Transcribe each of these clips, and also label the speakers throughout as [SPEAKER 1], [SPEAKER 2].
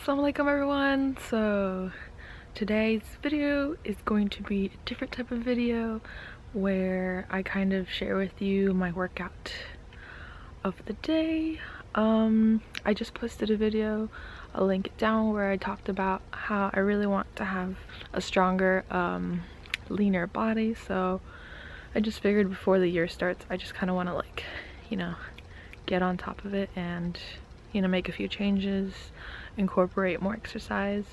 [SPEAKER 1] Assalamualaikum everyone. So today's video is going to be a different type of video where I kind of share with you my workout of the day. Um, I just posted a video, I'll link it down where I talked about how I really want to have a stronger, um, leaner body. So I just figured before the year starts, I just kind of want to like, you know, get on top of it and you know make a few changes incorporate more exercise.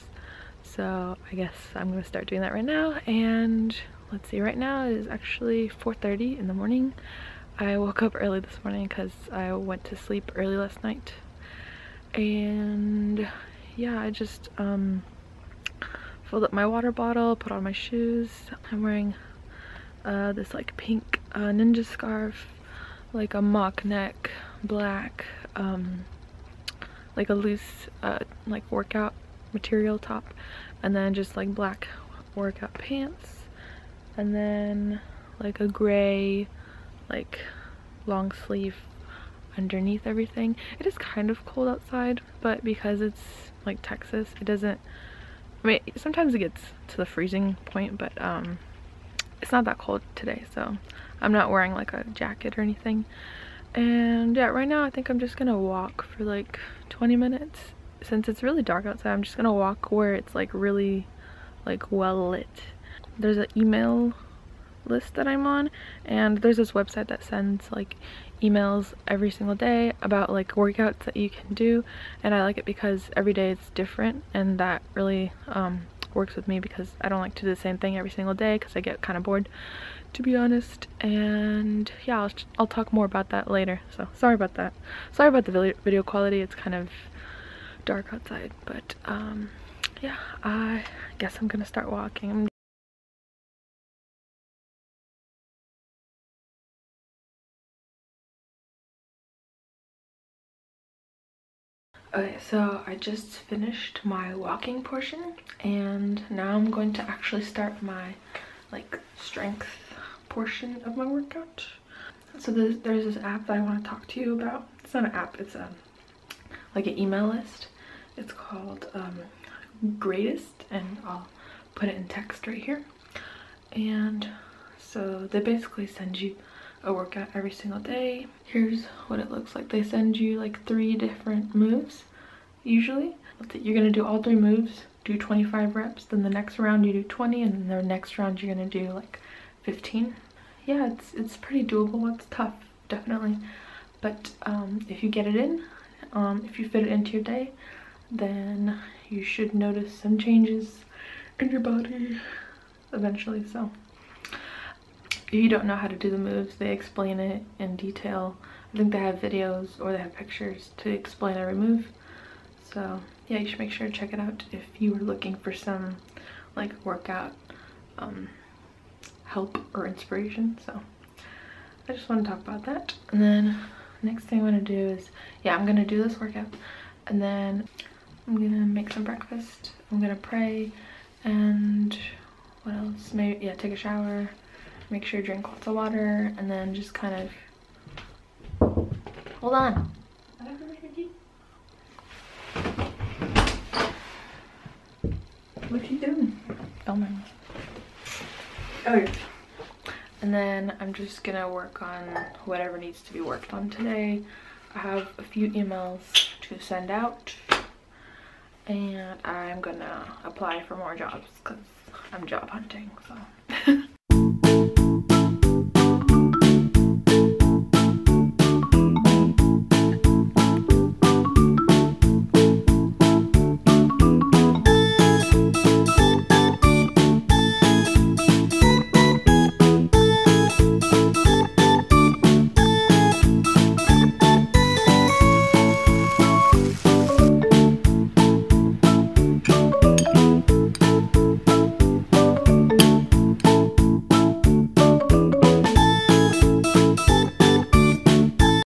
[SPEAKER 1] So I guess I'm gonna start doing that right now. And let's see right now it is actually 4:30 in the morning. I woke up early this morning because I went to sleep early last night. And yeah I just um filled up my water bottle put on my shoes. I'm wearing uh, this like pink uh, ninja scarf like a mock neck black um like a loose uh, like workout material top and then just like black workout pants and then like a gray like long sleeve underneath everything. It is kind of cold outside but because it's like Texas it doesn't I mean sometimes it gets to the freezing point but um it's not that cold today so I'm not wearing like a jacket or anything and yeah right now i think i'm just gonna walk for like 20 minutes. Since it's really dark outside i'm just gonna walk where it's like really like well lit. There's an email list that i'm on and there's this website that sends like emails every single day about like workouts that you can do. And i like it because every day it's different and that really um, works with me because i don't like to do the same thing every single day because i get kind of bored to be honest. And yeah I'll, I'll talk more about that later. So sorry about that. Sorry about the video quality. It's kind of dark outside but um yeah I guess I'm gonna start walking Okay, so I just finished my walking portion and now I'm going to actually start my like strength portion of my workout. So there's, there's this app that I want to talk to you about. It's not an app, it's a like an email list. It's called um, Greatist and I'll put it in text right here. And so they basically send you a workout every single day. Here's what it looks like. They send you like three different moves usually. You're gonna do all three moves, do 25 reps, then the next round you do 20, and then the next round you're gonna do like 15 yeah, it's it's pretty doable. It's tough, definitely. But um, if you get it in, um, if you fit it into your day, then you should notice some changes in your body eventually. So if you don't know how to do the moves, they explain it in detail. I think they have videos or they have pictures to explain every move. So yeah, you should make sure to check it out if you are looking for some like workout um, help or inspiration. So I just want to talk about that. And then next thing I'm gonna do is yeah I'm gonna do this workout. And then I'm gonna make some breakfast. I'm gonna pray. And what else? Maybe yeah take a shower make sure you drink lots of water and then just kind of hold on. What are you doing? Filming. Oh, yeah. And then I'm just gonna work on whatever needs to be worked on today. I have a few emails to send out and I'm gonna apply for more jobs because I'm job hunting so